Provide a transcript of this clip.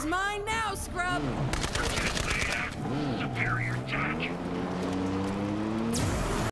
is mine now, Scrub!